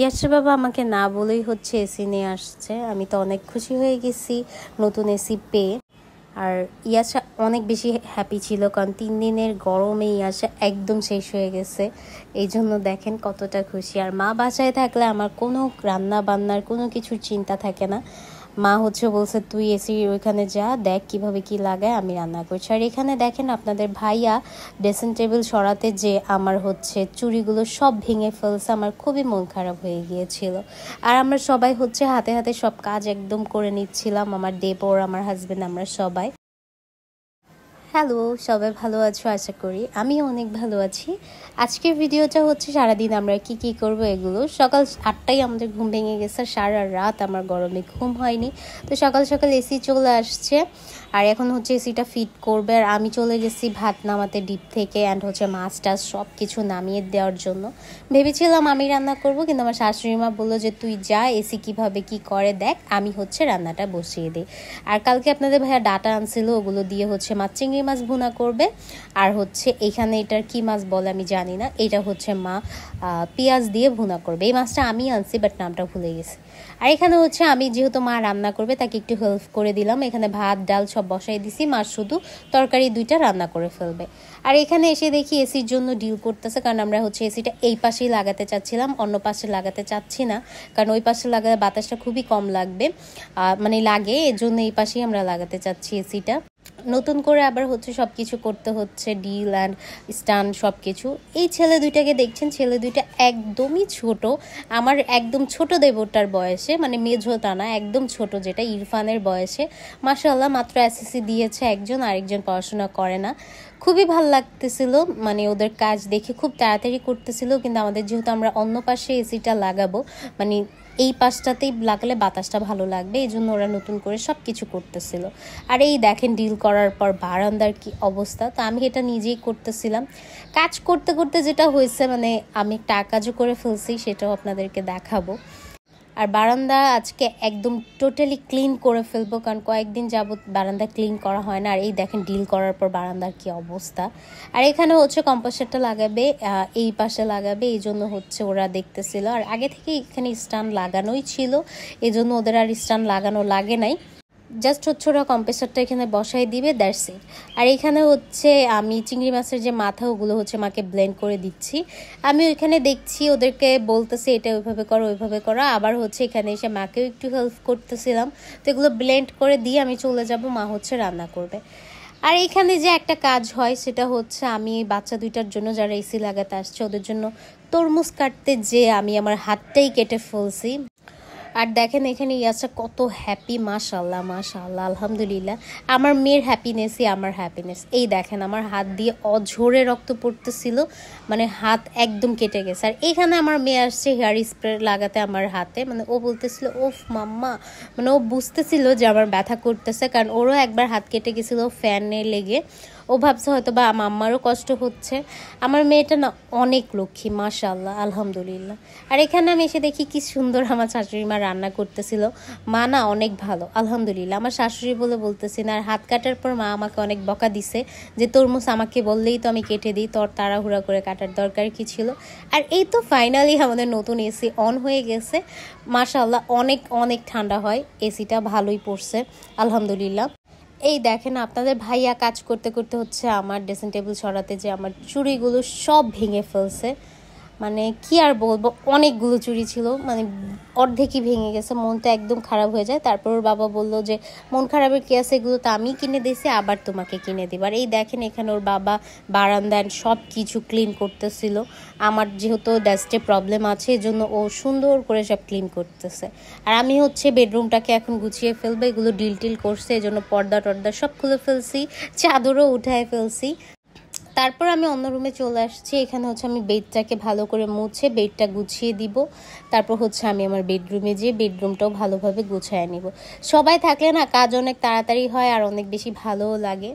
ইয়াসের বাবা আমাকে না বলেই হচ্ছে এসি নিয়ে আসছে। আমি তো অনেক খুশি হয়ে গেছি, নতুন এসি পেয়ে। আর ইয়াসা অনেক বেশি হ্যাপি ছিল কারণ তিন দিনের গরমে ইয়াসা একদম শেষ হয়ে গেছে। এই জন্য দেখেন কতটা খুশি। আর মা বাসায় থাকলে আমার কোনো রান্না বান্নার কোনো কিছুর চিন্তা থাকে না। মা হচ্ছে বলছে, তুই এসি ওইখানে যা, দেখ কীভাবে কি লাগায়, আমি রান্না করছি। আর এখানে দেখেন আপনাদের ভাইয়া ড্রেসিং টেবিল সরাতে যে আমার হচ্ছে চুড়িগুলো সব ভেঙে ফেলছে, আমার খুবই মন খারাপ হয়ে গিয়েছিল। আর আমরা সবাই হচ্ছে হাতে হাতে সব কাজ একদম করে নিচ্ছিলাম, আমার দেবর, আমার হাজব্যান্ড আমরা সবাই। হ্যালো, সবাই ভালো আছো? আশা করি আমি অনেক ভালো আছি। আজকের ভিডিওটা হচ্ছে সারাদিন আমরা কি কি করব এগুলো। সকাল আটটায় আমাদের ঘুম ভেঙে গেছে, সারা রাত আমার গরমে ঘুম হয়নি। তো সকাল সকাল এসি চলে আসছে, আর এখন হচ্ছে এসিটা ফিট করবে। আর আমি চলে গেছি ভাত নামাতে ডিপ থেকে অ্যান্ড হচ্ছে মাছ টাছ সব কিছু নামিয়ে দেওয়ার জন্য। ভেবেছিলাম আমি রান্না করব, কিন্তু আমার শাশুড়ি মা বলল যে, তুই যা, এসি কীভাবে কি করে দেখ, আমি হচ্ছে রান্নাটা বসিয়ে দিই। আর কালকে আপনাদের ভাইয়া ডাটা আনছিল, ওগুলো দিয়ে হচ্ছে মাছ চিংড়ি মাছ ভুনা করবে। আর হচ্ছে এখানে এটার কি মাছ বলে আমি জানি না। এটা হচ্ছে মা পেঁয়াজ দিয়ে ভুনা করবে। এই মাছটা আমি আনছি বাট নামটা ভুলে গেছি। আর এখানে হচ্ছে আমি যেহেতু মা রান্না করবে, তাকে একটু হেল্প করে দিলাম। এখানে ভাত, ডাল সব বসাই দিছি। মা শুধু তরকারি দুইটা রান্না করে ফেলবে। আর এখানে এসে দেখি এসির জন্য ডিল করতেছে, কারণ আমরা হচ্ছে এসিটা এই পাশেই লাগাতে চাচ্ছিলাম। অন্য পাশে লাগাতে চাচ্ছি না, কারণ ওই পাশে লাগালে বাতাসটা খুবই কম লাগবে। মানে লাগে এর জন্য এই পাশেই আমরা লাগাতে চাচ্ছি এসিটা। নতুন করে আবার হচ্ছে সব কিছু করতে হচ্ছে ডিল অ্যান্ড স্টান সব কিছু এই ছেলে দুইটাকে দেখছেন, ছেলে দুইটা একদমই ছোট। আমার একদম ছোট দেবতার বয়সে মানে মেঝোটা না একদম ছোট যেটা ইরফানের বয়সে। মাসাল্লাহ মাত্র এসএসসি দিয়েছে একজন, আরেকজন পড়াশোনা করে না। খুবই ভালো লাগতেছিল মানে ওদের কাজ দেখে খুব তাড়াতাড়ি করতেছিল, কিন্তু আমাদের যেহেতু আমরা অন্য পাশে এসিটা লাগাবো মানে এই পাশটাতেই লাগালে বাতাসটা ভালো লাগবে এই জন্য ওরা নতুন করে সব কিছু করতেছিল। আর এই দেখেন ডিল করার পর বারান্দার কি অবস্থা, তো আমি এটা নিজেই করতেছিলাম। কাজ করতে করতে যেটা হয়েছে মানে আমি টাকা যে করে ফেলছি, সেটাও আপনাদেরকে দেখাবো। আর বারান্দা আজকে একদম টোটালি ক্লিন করে ফেলব, কারণ কয়েকদিন যাবৎ বারান্দা ক্লিন করা হয় না। আর এই দেখেন ডিল করার পর বারান্দার কি অবস্থা। আর এখানে হচ্ছে কম্পোসারটা লাগাবে এই পাশে লাগাবে, এই জন্য হচ্ছে ওরা দেখতেছিল। আর আগে থেকে এখানে স্টান লাগানোই ছিল, এই জন্য ওদের আর স্টান লাগানো লাগে নাই। জাস্ট হচ্ছে ওরা কম্প্রেসারটা এখানে বসাই দিবে দ্যাটস ইট আর এখানে হচ্ছে আমি চিংড়ি মাছের যে মাথা, ওগুলো হচ্ছে মাকে ব্লেন্ড করে দিচ্ছি। আমি ওইখানে দেখছি ওদেরকে বলতেছি, এটা ওইভাবে করো ওইভাবে করো। আবার হচ্ছে এখানে এসে মাকেও একটু হেল্প করতেছিলাম। তো এগুলো ব্লেন্ড করে দিয়ে আমি চলে যাব, মা হচ্ছে রান্না করবে। আর এখানে যে একটা কাজ হয়, সেটা হচ্ছে আমি বাচ্চা দুইটার জন্য যারা এসি লাগাতে আসছে, ওদের জন্য তরমুজ কাটতে যে আমি আমার হাতটাই কেটে ফেলছি। আর দেখেন এখানে ইয়াসা কত হ্যাপি মাশাল্লাহ মাশাল্লাহ আলহামদুলিল্লাহ। আমার মেয়ের হ্যাপিনেসই আমার হ্যাপিনেস এই দেখেন আমার হাত দিয়ে অঝোরে রক্ত পড়তেছিল মানে হাত একদম কেটে গেছে। আর এখানে আমার মেয়ে আসছে হেয়ার স্প্রে লাগাতে আমার হাতে মানে ও বলতেছিল, ওফ মাম্মা। মানে ও বুঝতেছিল যে আমার ব্যথা করতেছে, কারণ ওরও একবার হাত কেটে গেছিল ফ্যানে লেগে। ও ভাবছে হয়তো বা আমারও কষ্ট হচ্ছে। আমার মেয়েটা না অনেক লক্ষ্মী মাশাল্লাহ আলহামদুলিল্লাহ। আর এখানে আমি এসে দেখি কি সুন্দর আমার শাশুড়ি মা রান্না করতেছিল। মা না অনেক ভালো, আলহামদুলিল্লাহ। আমার শাশুড়ি বলে বলতেছি না, আর হাত কাটার পর মা আমাকে অনেক বকা দিছে যে তরমুজ আমাকে বললেই তো আমি কেটে দিই, তোর তাড়াহুড়া করে কাটার দরকার কি ছিল? আর এই তো ফাইনালি আমাদের নতুন এসি অন হয়ে গেছে। মাশাল্লাহ অনেক অনেক ঠান্ডা হয় এসিটা ভালোই পড়ছে, আলহামদুলিল্লাহ। এই দেখেন, আপনাদের ভাইয়া কাজ করতে করতে হচ্ছে আমার ড্রেসিং টেবিল সরাতে যে আমার চুড়িগুলো সব ভেঙে ফেলছে। মানে কি আর বলব, অনেকগুলো চুরি ছিল মানে অর্ধেকই ভেঙে গেছে, মনটা একদম খারাপ হয়ে যায়। তারপর ওর বাবা বলল যে, মন খারাপের কি আছে এগুলো তো আমি কিনে দিয়েছি, আবার তোমাকে কিনে দিব। আর এই দেখেন এখানে ওর বাবা বারান্দান সব কিছু ক্লিন করতেছিল। আমার যেহেতু ডাস্টে প্রবলেম আছে এই জন্য ও সুন্দর করে সব ক্লিন করতেছে। আর আমি হচ্ছে বেডরুমটাকে এখন গুছিয়ে ফেলব, এগুলো ডিল টিল করছে এই জন্য পর্দা টর্দা সব খুলে ফেলছি, চাদরও উঠায় ফেলছি। তারপর আমি অন্য রুমে চলে আসছি। এখানে হচ্ছে আমি বেডটাকে ভালো করে মুছে বেডটা গুছিয়ে দিব। তারপর হচ্ছে আমি আমার বেডরুমে যেয়ে বেডরুমটাও ভালোভাবে গুছায় নিব। সবাই থাকলে না কাজ অনেক তাড়াতাড়ি হয় আর অনেক বেশি ভালোও লাগে।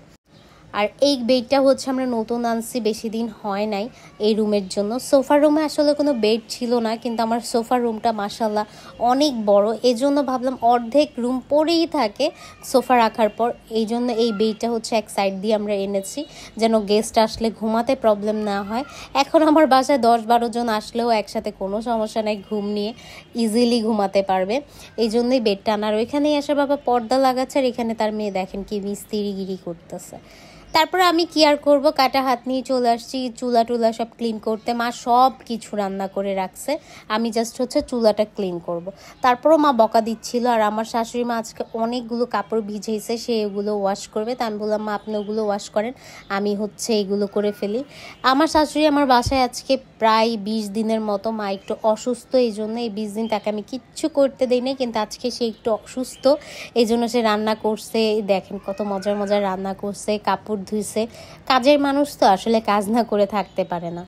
আর এই বেডটা হচ্ছে আমরা নতুন আনছি, বেশি দিন হয় নাই এই রুমের জন্য। সোফার রুমে আসলে কোনো বেড ছিল না, কিন্তু আমার সোফার রুমটা মাসাল্লাহ অনেক বড়। এই জন্য ভাবলাম অর্ধেক রুম পরেই থাকে সোফা রাখার পর। এই জন্য এই বেডটা হচ্ছে এক সাইড দিয়ে আমরা এনেছি, যেন গেস্ট আসলে ঘুমাতে প্রবলেম না হয়। এখন আমার বাসায় দশ বারো জন আসলেও একসাথে কোনো সমস্যা নাই, ঘুম নিয়ে ইজিলি ঘুমাতে পারবে। এই জন্যই বেডটা আনার। ওইখানেই এসে বাবা পর্দা লাগাচ্ছে আর এখানে তার মেয়ে দেখেন কি মিস্ত্রিগিরি করতেছে। তারপরে আমি কি আর করব? কাটা হাত নিয়ে চলে আসছি, চুলা টুলা সব ক্লিন করতে। মা সব কিছু রান্না করে রাখছে। আমি জাস্ট হচ্ছে চুলাটা ক্লিন করব। তারপরও মা বকা দিচ্ছিল। আর আমার শাশুড়ি মা আজকে অনেকগুলো কাপড় ভিজেছে সে এগুলো ওয়াশ করবে। তা আমি বললাম, মা, আপনি ওগুলো ওয়াশ করেন। আমি হচ্ছে এগুলো করে ফেলি। আমার শাশুড়ি আমার বাসায় আজকে প্রায় বিশ দিনের মতো। মা একটু অসুস্থ, এই জন্য এই বিশ দিন তাকে আমি কিচ্ছু করতে দিই না কিন্তু আজকে সে একটু অসুস্থ, এই জন্য সে রান্না করছে। দেখেন কত মজার মজার রান্না করছে। কাপড় ধুইছে, কাজের মানুষ তো আসলে কাজ না করে থাকতে পারে না।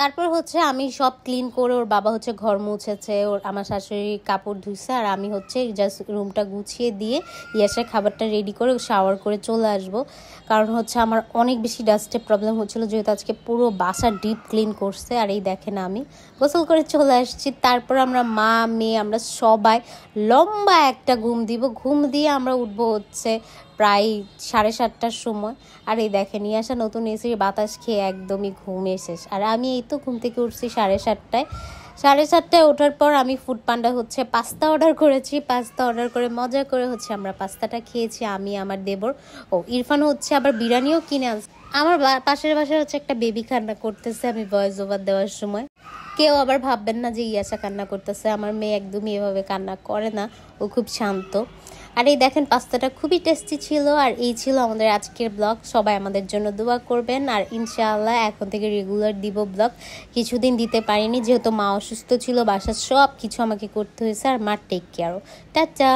তারপর হচ্ছে আমি সব ক্লিন করে ওর বাবা হচ্ছে ঘর মুছেছে, ওর আমার শাশুড়ি কাপড় ধুইছে, আর আমি হচ্ছে জাস্ট রুমটা গুছিয়ে দিয়ে ইয়াসে খাবারটা রেডি করে শাওয়ার করে চলে আসব। কারণ হচ্ছে আমার অনেক বেশি ডাস্টের প্রবলেম হচ্ছিল, যেহেতু আজকে পুরো বাসা ডিপ ক্লিন করছে, আর এই দেখেন আমি গোসল করে চলে আসছি। তারপর আমরা মা, মেয়ে, আমরা সবাই লম্বা একটা ঘুম দিব। ঘুম দিয়ে আমরা উঠবো হচ্ছে প্রায় সাড়ে সাতটার সময়। আর এই দেখে নিয়ে আসা নতুন এসির বাতাস খেয়ে একদমই ঘুমে শেষ। আর আমি এই তো ঘুম থেকে উঠছি সাড়ে সাতটায়। সাড়ে সাতটায় ওঠার পর আমি ফুড পান্ডা হচ্ছে পাস্তা অর্ডার করেছি। পাস্তা অর্ডার করে মজা করে হচ্ছে আমরা পাস্তাটা খেয়েছি, আমি, আমার দেবর। ও, ইরফান হচ্ছে আবার বিরিয়ানিও কিনে আনছে। আমার পাশের বাসায় হচ্ছে একটা বেবি কান্না করতেছে আমি ভয়েস ওভার দেওয়ার সময়। কেউ আবার ভাববেন না যে ইয়াসা কান্না করতেছে। আমার মেয়ে একদমই এভাবে কান্না করে না। ও খুব শান্ত। আর এই দেখেন, পাস্তাটা খুবই টেস্টি ছিল, আর এই ছিল আমাদের আজকের ব্লগ সবাই আমাদের জন্য দোয়া করবেন, আর ইনশাআল্লাহ এখন থেকে রেগুলার দিব ব্লগ কিছুদিন দিতে পারিনি, যেহেতু মা অসুস্থ ছিল, বাসার সব কিছু আমাকে করতে হয়েছে, আর মার টেক কেয়ারও টাটা!